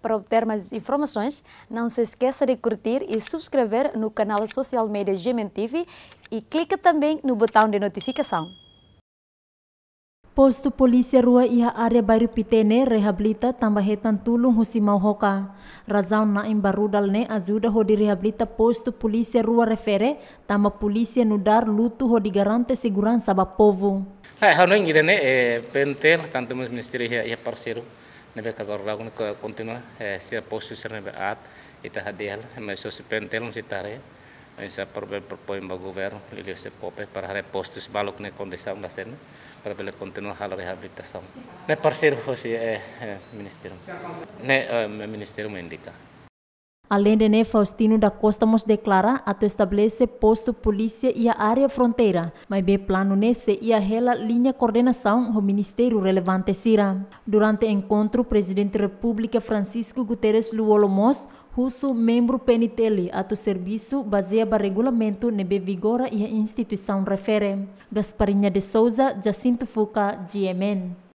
Para obter mais informações, não se esqueça de curtir e subscrever no canal social media GMN TV e clique também no botão de notificação. Posto Polícia Rua e a área bairro Pitene reabilita tambahetan tulung husimau hoka. Razão na embarudal ne ajuda ho di reabilita posto Polícia Rua refere tamba polícia nudar luto ho di garante segurança ba povo. Hai hanu ingire ne e pentel tanto mas ministério ia parceiro nebe ka gor lagun ko kontinua e si posu ser nebe at ita hadial me so se pentel un sitare e sa probe por poim ba gover lili se pope para hare postus balok ne kondesa un asen para bele kontinua hala rehabilitasaun ne par ser fosi e, e ministerum. Ne e, ministerum indica. Além de né, Faustino da Costa mos declara a estabelecer posto polícia e a área fronteira, mas bem plano nesse e a rela linha coordenação do Ministério relevante Sira. Durante o encontro, o presidente da República Francisco Guterres Luolomos Russo, membro PNTL, ato serviço baseia regulamento nebe vigora e a instituição refere. Gasparinha de Souza, Jacinto Fuca, GMN.